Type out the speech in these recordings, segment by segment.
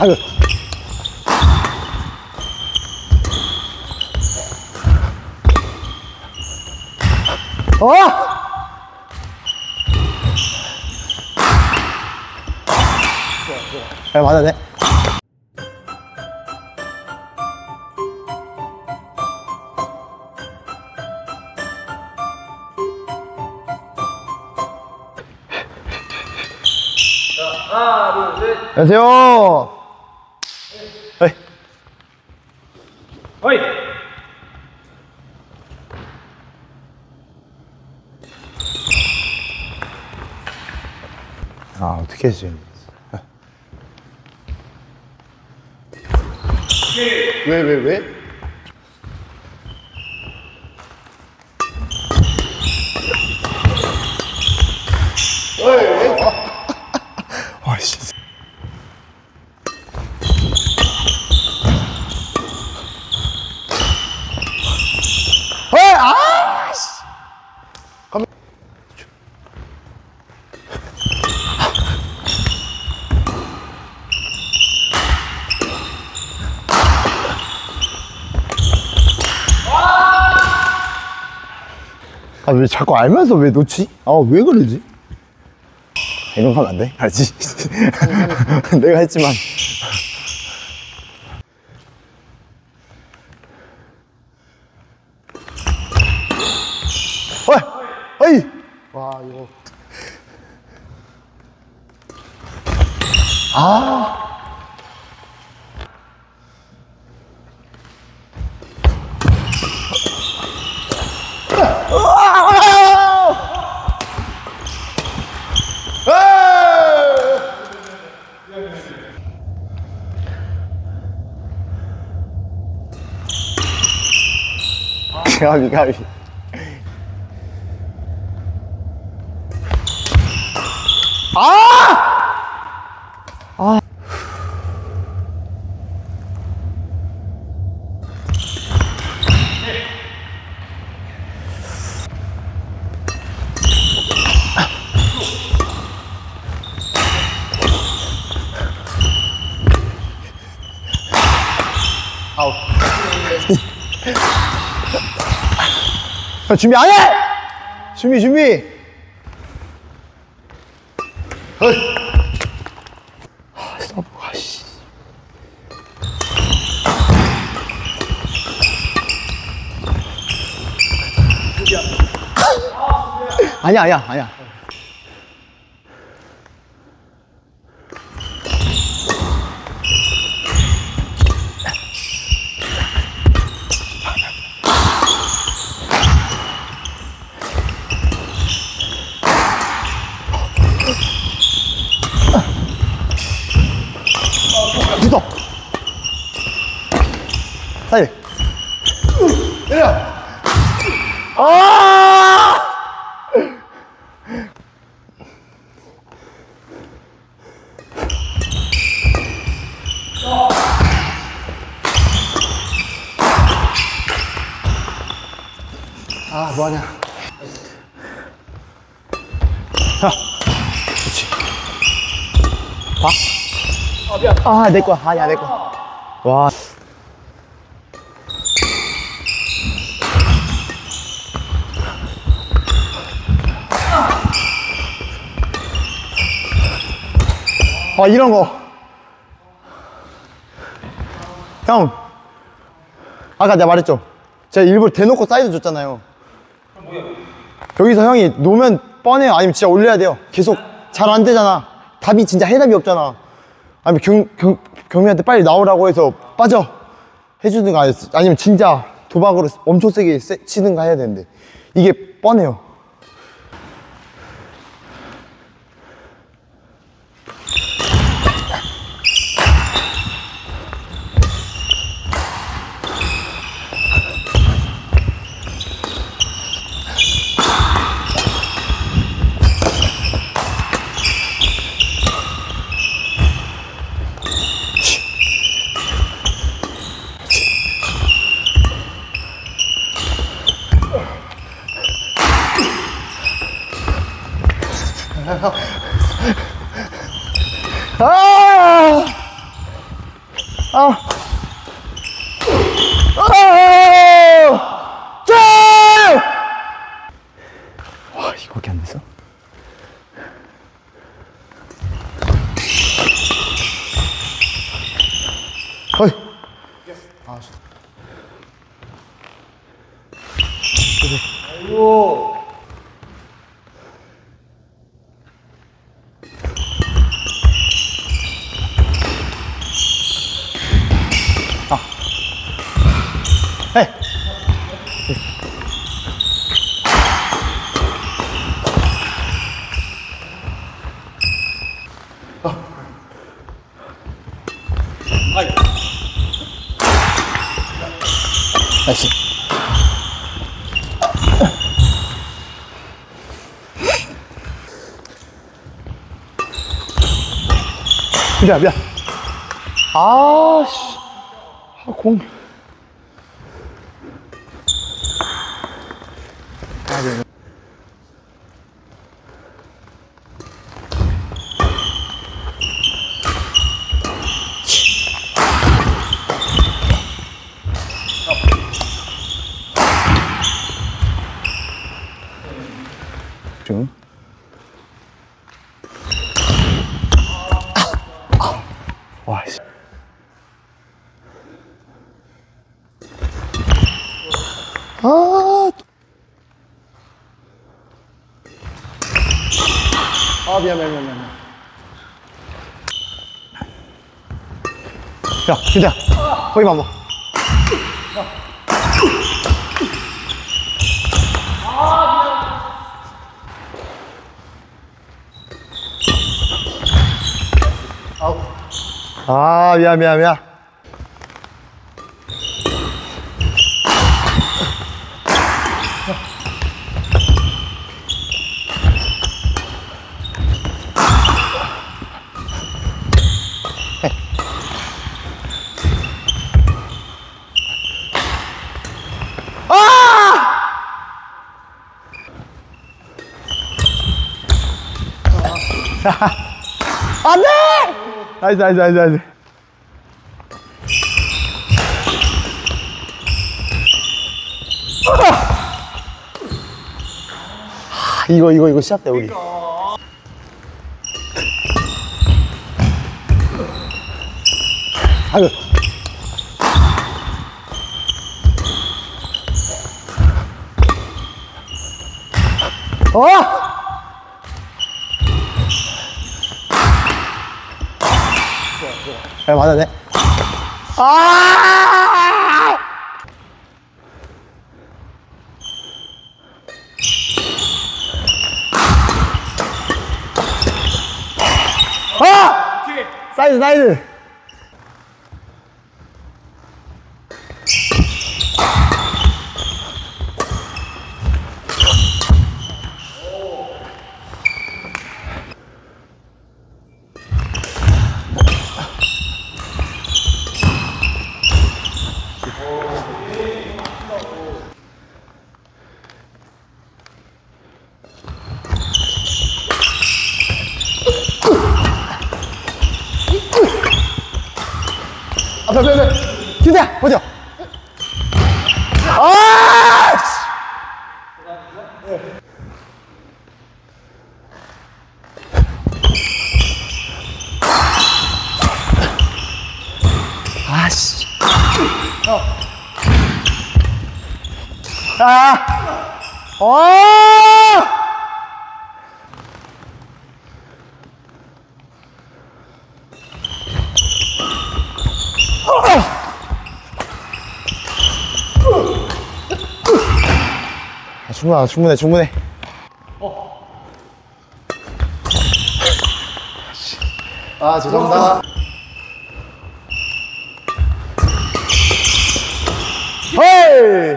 아유. 어! 야, 맞았네. 하나, 둘, 셋. 안녕하세요. 에이. 어이! 아, 어떻게 했지? 왜, 왜, 왜? 왜, 왜? 아, 씨. 왜? 아, 씨. 가만. 아, 왜 자꾸 알면서 왜 놓지? 아, 왜 그러지? 이런 거 하면 안 돼? 알지? 내가 했지만. 어이! 어이! 와, 이거. 아. 가비 가비 아우 야, 준비 안 해! 준비 준비! 어이. 아, 씨. 아니야 아니야 아니야 붙어 빨리 내려 아 아, 뭐하냐. 자, 그렇지. 봐. 아, 내 거야. 아니야, 내 거. 와. 아, 이런 거. 형. 아까 내가 말했죠. 제가 일부러 대놓고 사이드 줬잖아요. 여기서 형이 놓으면 뻔해요. 아니면 진짜 올려야 돼요. 계속 잘 안 되잖아. 답이 진짜 해답이 없잖아. 아니면 경, 경, 경미한테 빨리 나오라고 해서 빠져. 해주든가 아니- 아니면 진짜 도박으로 엄청 세게 세- 치든가 해야 되는데. 이게 뻔해요. 아! 아. 아! 짠! 와, 이거밖에 안 됐어? 어이. 아, 씨. 헤이. 나이스. 미안, 미안. 아, 씨. 아, 공. 아, 네. 좀. 와, 씨. 아, 아, 미안, 미안, 미안, 미안. 야, 기대야. 거기만 뭐. 아, 미안, 미안, 미안. 안 돼! 나이스, 나이스, 나이스, 나이스. 아, 이거, 이거, 이거 때 우리. 아유. 어! 야, 맞아네. 아! 아! 사이드, 사이드. 아씨. 아! 어! 아, 충분하다, 충분해, 충분해. 아, 죄송합니다. 헤이!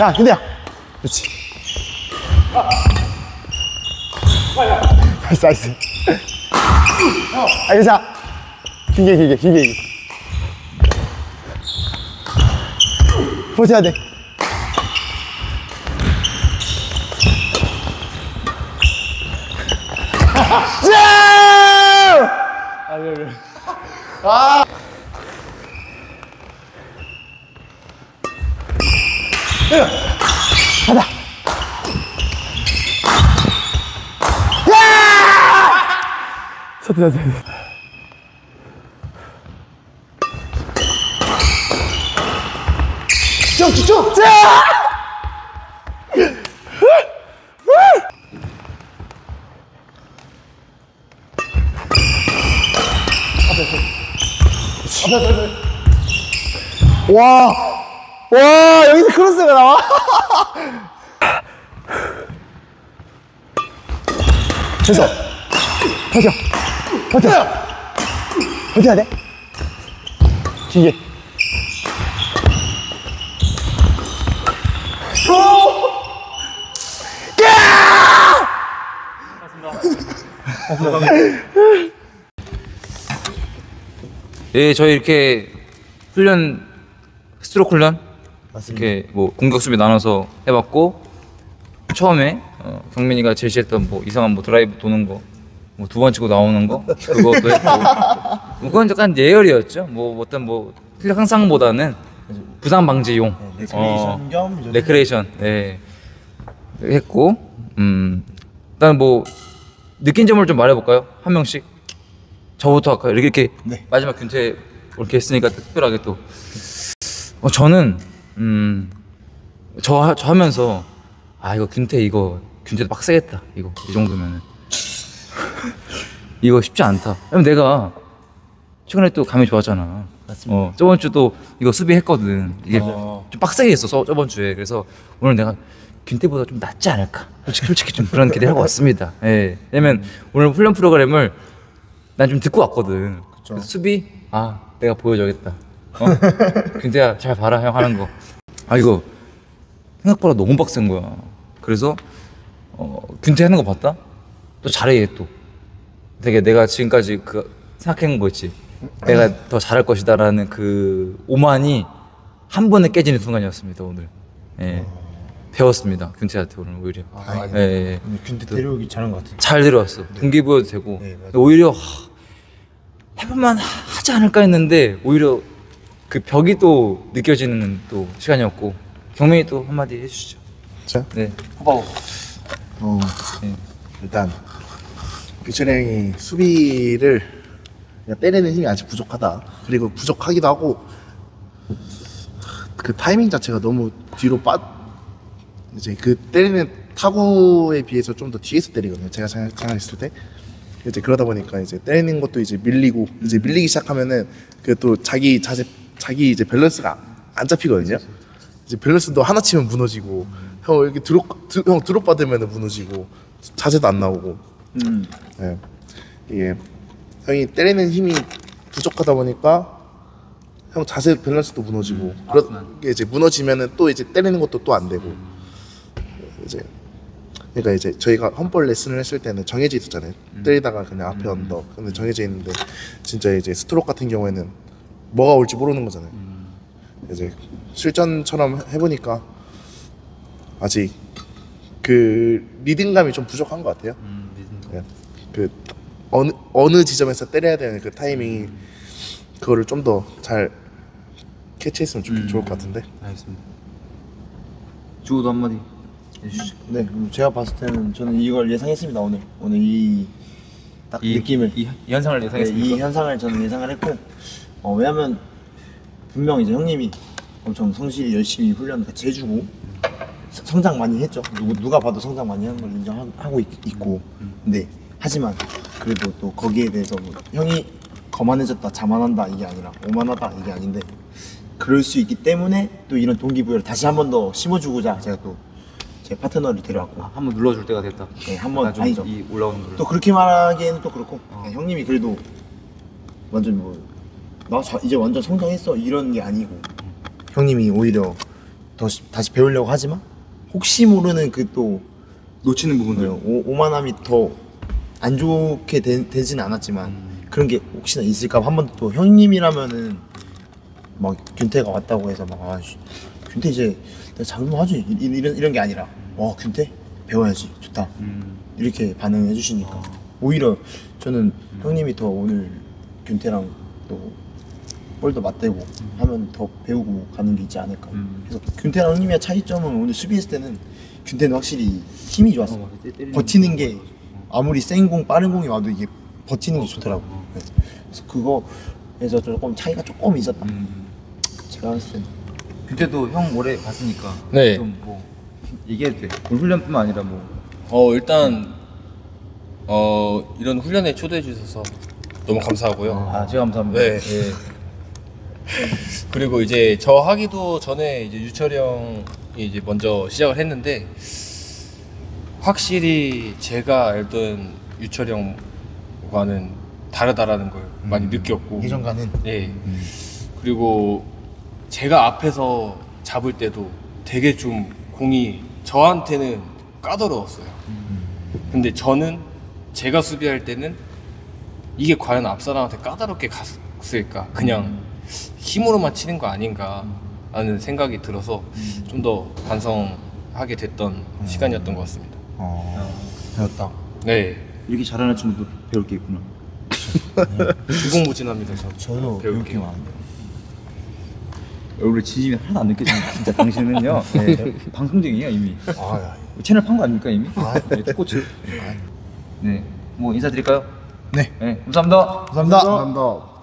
야, 근데야. 그렇지. 나이스, 나이스. 아, 괜찮아. 길게, 길게, 길게, 길게. 버텨야 돼. 아, 왜, 왜. 서트, 서트. 쭉, 쭉, 쭉! 와, 와, 여기서 크로스가 나와? 됐어. 버텨. 버텨. 버텨야 돼. 길게. 예, 저희 이렇게 훈련 스트로크 훈련? 이렇게 뭐 공격 수비 나눠서 해봤고 처음에 어, 경민이가 제시했던 뭐 이상한 뭐 드라이브 도는 거, 뭐 두 번 치고 나오는 거 그것도 했고. 뭐 그건 약간 예열이었죠. 뭐 어떤 뭐 실력 향상보다는 부상 방지용. 레크레이션 겸 이제 레크레이션 네 했고 음 일단 뭐 느낀 점을 좀 말해볼까요? 한 명씩 저부터 아까 이렇게, 이렇게 네. 마지막 균태 이렇게 했으니까 특별하게 또. 어, 저는 음 저 하- 저 하면서 아 이거 균태 이거 균태도 빡세겠다 이거. 이 정도면은. 이거 쉽지 않다. 왜냐면 내가 최근에 또 감이 좋았잖아. 맞습니다. 어 저번 주도 이거 수비했거든. 이게 어. 좀 빡세게 했어 저번 주에. 그래서 오늘 내가 균태보다 좀 낫지 않을까? 솔직히, 솔직히 좀 그런 기대를 하고 왔습니다. 예. 왜냐면 오늘 훈련 프로그램을 난 좀 듣고 왔거든. 그래서 수비? 아 내가 보여줘야겠다. 어? 균태야 잘 봐라 형 하는 거 아 이거 생각보다 너무 빡센 거야. 그래서 어 균태 하는 거 봤다? 또 잘해 얘 또. 되게 내가 지금까지 그 생각한 거 있지? 내가 더 잘할 것이다라는 그 오만이 한 번에 깨지는 순간이었습니다 오늘. 예 배웠습니다 균태한테 오늘 오히려 예, 예. 오늘 균대 데려오기 잘한 것 같아요. 잘 들어왔어 동기부여도 되고 네, 맞아요. 오히려 하, 해볼만 하지 않을까 했는데 오히려 그 벽이 또 느껴지는 또 시간이었고 경민이 또 한마디 해주시죠 자, 네 호박 어, 네. 일단 규철이 형이 수비를 그냥 때리는 힘이 아직 부족하다. 그리고 부족하기도 하고 그 타이밍 자체가 너무 뒤로 빠 이제 그 때리는 타구에 비해서 좀 더 뒤에서 때리거든요. 제가 생각- 생각했을 때. 이제 그러다 보니까 이제 때리는 것도 이제 밀리고 이제 밀리기 시작하면은 그 또 자기 자세 자기 이제 밸런스가 안 잡히거든요. 이제 밸런스도 하나 치면 무너지고 형 이렇게 드롭 드, 형 드롭 받으면 무너지고 자세도 안 나오고 예. 이게 형이 때리는 힘이 부족하다 보니까 형 자세 밸런스도 무너지고 그런 게 이제 무너지면은 또 이제 때리는 것도 또 안 되고 그러니까 이제 저희가 험볼 레슨을 했을 때는 정해져 있었잖아요. 때리다가 그냥 앞에 언덕. 근데 정해져 있는데 진짜 이제 스트로크 같은 경우에는 뭐가 올지 모르는 거잖아요. 이제 실전처럼 해보니까 아직 그 리듬감이 좀 부족한 것 같아요. 예. 그 어느 어느 지점에서 때려야 되는 그 타이밍이 그거를 좀 더 잘 캐치했으면 좋, 좋을 것 같은데. 알겠습니다 주호도 한마디 해주시죠 네, 제가 봤을 때는 저는 이걸 예상했습니다 오늘. 오늘 이딱 느낌을. 이, 이 현상을 네, 예상했습니까? 이 현상을 저는 예상을 했고 어, 왜냐면 분명 이제 형님이 엄청 성실히 열심히 훈련 같이 해주고 서- 성장 많이 했죠. 누구, 누가 봐도 성장 많이 하는 걸 인정하고 있, 있고. 근데 하지만 그래도 또 거기에 대해서 뭐 형이 거만해졌다 자만한다 이게 아니라 오만하다 이게 아닌데 그럴 수 있기 때문에 또 이런 동기부여를 다시 한 번 더 심어주고자 제가 또 제 파트너를 데려왔고 한번 눌러줄 때가 됐다. 네, 한번 좀 아니죠. 이 올라오는 거를. 또 그렇게 말하기에는 또 그렇고. 네, 형님이 그래도 완전 뭐나 이제 완전 성장했어. 이런 게 아니고. 형님이 오히려 더 시- 다시 배우려고 하지만 혹시 모르는 그 또 놓치는 부분들. 오만함이 더 안 좋게 되, 되진 않았지만 그런 게 혹시나 있을까 한 번 또 형님이라면은 막 균태가 왔다고 해서 막 아, 씨, 균태 이제 내가 잡으면 하지 이- 이런 이런 게 아니라 와 균태 배워야지 좋다 음. 이렇게 반응해 주시니까 오히려 저는 형님이 더 오늘 균태랑 또 볼도 맞대고 하면 더 배우고 가는 게 있지 않을까. 그래서 균태랑 형님의 차이점은 오늘 수비했을 때는 균태는 확실히 힘이 좋았어. 요 버티는 게 아무리 센 공, 빠른 공이 와도 이게 버티는 게 좋더라고. 네. 그래서 그거에서 조금 차이가 조금 있었다. 제가 봤을 때는. 그때도 형 올해 봤으니까 네. 좀 뭐 얘기해도 돼. 올 훈련뿐만 아니라 뭐 어 일단 어 이런 훈련에 초대해 주셔서 너무 감사하고요. 아, 제가 감사합니다. 네. 예. 그리고 이제 저 하기도 전에 이제 유철이 형이 이제 먼저 시작을 했는데 확실히 제가 알던 유철이 형과는 다르다라는 걸 많이 느꼈고 예전과는 예. 그리고 제가 앞에서 잡을 때도 되게 좀 공이 저한테는 까다로웠어요. 근데 저는 제가 수비할 때는 이게 과연 앞 사람한테 까다롭게 갔을까? 그냥 힘으로만 치는 거 아닌가? 라는 생각이 들어서 좀 더 반성하게 됐던 시간이었던 것 같습니다. 배웠다. 네. 이렇게 잘하는 친구도 배울 게 있구나. 무궁무진합니다. 저. 저도 배울 게. 게 많은데. 얼굴에 지짐이 하나도 안 느껴지는 진짜 당신은요. 네. 방송쟁이에요 이미. 아, 채널 판 거 아닙니까 이미? 네, 꽃을. 네. 뭐 인사드릴까요? 네. 네. 감사합니다. 감사합니다. 감사합니다.